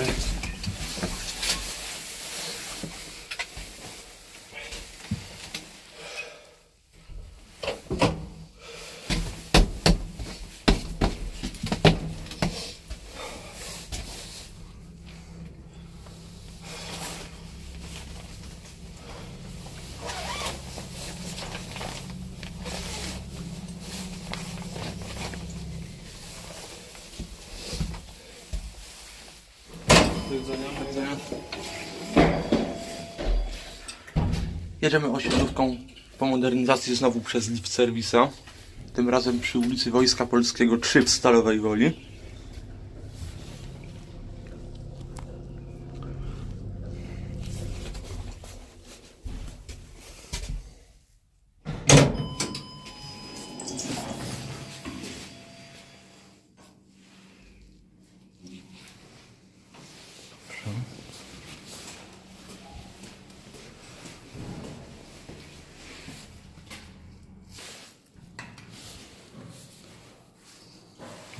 over. Powodzenia. Jedziemy osiedlówką po modernizacji znowu przez lift serwisa. Tym razem przy ulicy Wojska Polskiego 3 w Stalowej Woli.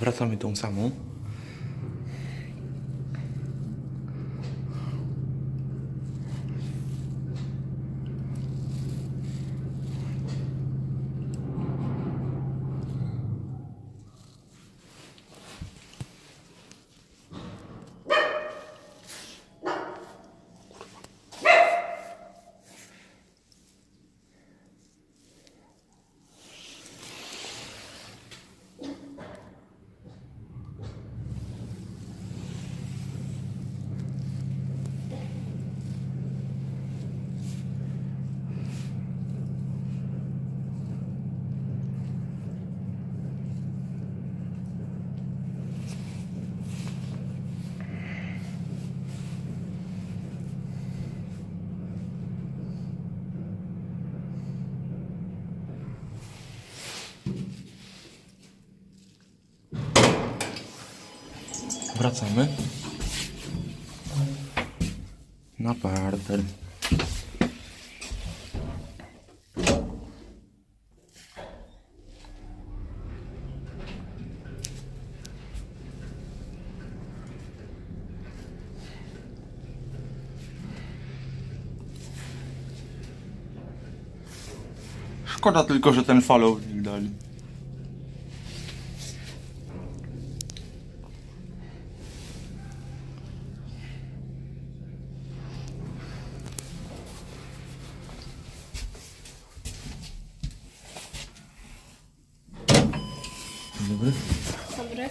Wracamy tą samą. Wracamy. Na parter. Szkoda tylko, że ten falownik dali. Dobry. Dobry.